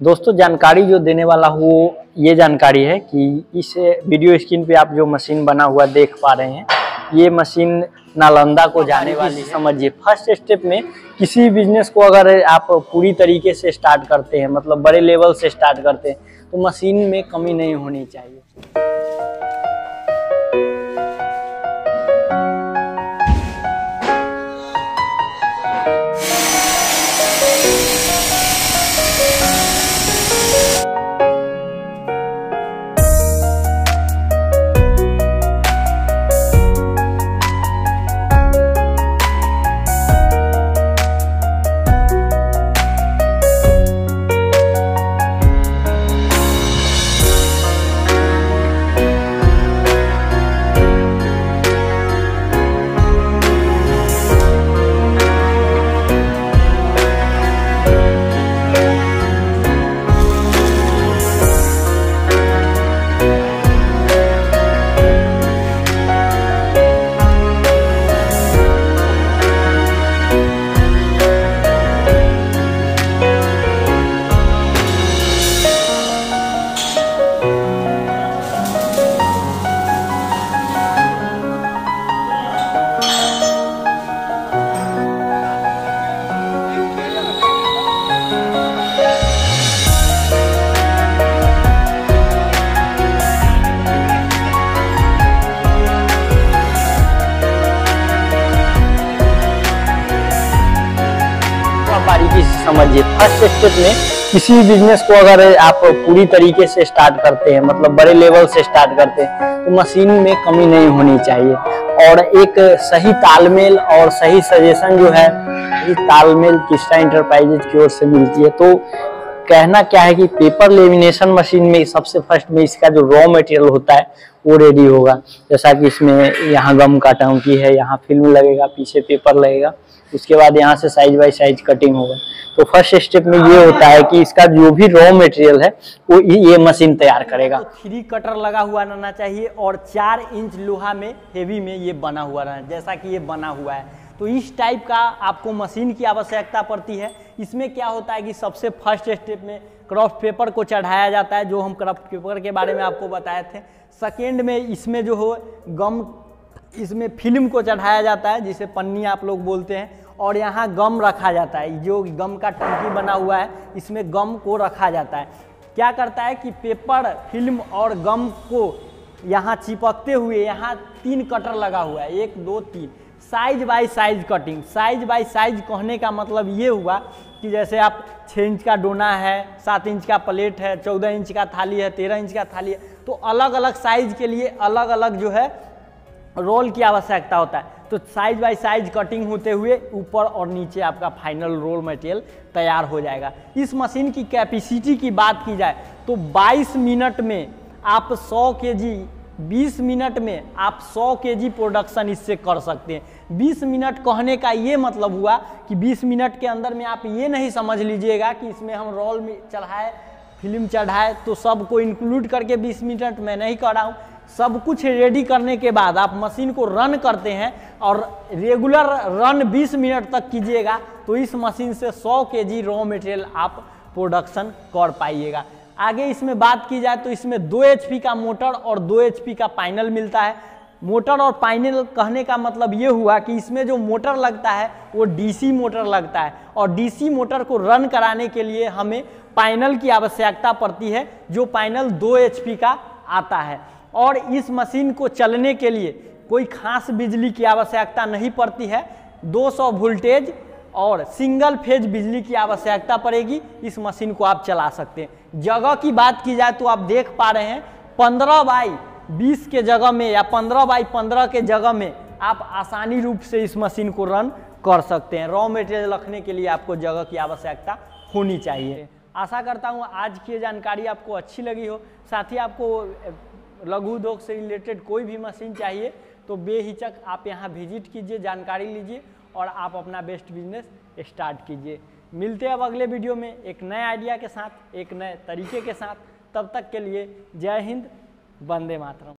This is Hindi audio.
दोस्तों जानकारी जो देने वाला हूँ वो ये जानकारी है कि इस वीडियो स्क्रीन पे आप जो मशीन बना हुआ देख पा रहे हैं ये मशीन नालंदा को जाने वाली समझिए फ़र्स्ट स्टेप में किसी बिज़नेस को अगर आप पूरी तरीके से स्टार्ट करते हैं मतलब बड़े लेवल से स्टार्ट करते हैं तो मशीन में कमी नहीं होनी चाहिए। बारीकी से समझिए फ़र्स्ट स्टेप में किसी बिज़नेस को अगर आप पूरी तरीके से स्टार्ट करते हैं मतलब बड़े लेवल से स्टार्ट करते हैं तो मशीन में कमी नहीं होनी चाहिए। और एक सही तालमेल और सही सजेशन जो है तालमेल किस्टा इंटरप्राइजेज की ओर से मिलती है। तो कहना क्या है कि पेपर लेमिनेशन मशीन में सबसे फ़र्स्ट में इसका जो रॉ मटेरियल होता है वो रेडी होगा। जैसा कि इसमें यहाँ गम का टंकी है यहाँ फ़िल्म लगेगा पीछे पेपर लगेगा उसके बाद यहाँ से साइज़ बाय साइज़ कटिंग होगा। तो फ़र्स्ट स्टेप में ये होता है कि इसका जो भी रॉ मटेरियल है वो ये मशीन तैयार करेगा। थ्री कटर लगा हुआ रहना चाहिए और चार इंच लोहा में हेवी में ये बना हुआ रहना जैसा कि ये बना हुआ है। तो इस टाइप का आपको मशीन की आवश्यकता पड़ती है। इसमें क्या होता है कि सबसे फ़र्स्ट स्टेप में क्रॉफ्ट पेपर को चढ़ाया जाता है, जो हम क्रॉफ्ट पेपर के बारे में आपको बताए थे। सेकेंड में इसमें जो हो गम इसमें फ़िल्म को चढ़ाया जाता है, जिसे पन्नी आप लोग बोलते हैं, और यहाँ गम रखा जाता है। जो गम का टंकी बना हुआ है, इसमें गम को रखा जाता है। क्या करता है कि पेपर फ़िल्म और गम को यहाँ चिपकते हुए यहाँ तीन कटर लगा हुआ है। एक, दो, तीन। Size by size cutting size by size कहने का मतलब ये हुआ कि जैसे आप छः इंच का डोना है, सात इंच का प्लेट है, चौदह इंच का थाली है, तेरह इंच का थाली है तो अलग अलग साइज़ के लिए अलग अलग जो है रोल की आवश्यकता होता है। तो साइज़ बाय साइज़ कटिंग होते हुए ऊपर और नीचे आपका फाइनल रोल मटेरियल तैयार हो जाएगा। इस मशीन की कैपेसिटी की बात की जाए तो 22 मिनट में आप 100 के जी बीस मिनट में आप 100 के जी प्रोडक्शन इससे कर सकते हैं। 20 मिनट कहने का ये मतलब हुआ कि 20 मिनट के अंदर में आप ये नहीं समझ लीजिएगा कि इसमें हम रोल में चढ़ाए फ़िल्म चढ़ाए तो सबको इंक्लूड करके 20 मिनट में नहीं कर रहा हूँ। सब कुछ रेडी करने के बाद आप मशीन को रन करते हैं और रेगुलर रन 20 मिनट तक कीजिएगा तो इस मशीन से 100 के जी रॉ मटेरियल आप प्रोडक्शन कर पाइएगा। आगे इसमें बात की जाए तो इसमें दो एच का मोटर और दो एच का पाइनल मिलता है। मोटर और पाइनल कहने का मतलब ये हुआ कि इसमें जो मोटर लगता है, वो डीसी मोटर लगता है। और डीसी मोटर को रन कराने के लिए हमें पाइनल की आवश्यकता पड़ती है, जो पाइनल दो एच का आता है। और इस मशीन को चलने के लिए कोई खास बिजली की आवश्यकता नहीं पड़ती है। 200 वोल्टेज और सिंगल फ़ेज़ बिजली की आवश्यकता पड़ेगी, इस मशीन को आप चला सकते हैं। जगह की बात की जाए तो आप देख पा रहे हैं 15 बाई 20 के जगह में या 15 बाई 15 के जगह में आप आसानी रूप से इस मशीन को रन कर सकते हैं। रॉ मटेरियल रखने के लिए आपको जगह की आवश्यकता होनी चाहिए। आशा करता हूँ आज की जानकारी आपको अच्छी लगी हो। साथ ही आपको लघु उद्योग से रिलेटेड कोई भी मशीन चाहिए तो बेहिचक आप यहाँ विज़िट कीजिए, जानकारी लीजिए और आप अपना बेस्ट बिज़नेस स्टार्ट कीजिए। मिलते हैं अब अगले वीडियो में एक नए आइडिया के साथ, एक नए तरीके के साथ। तब तक के लिए जय हिंद, वंदे मातरम।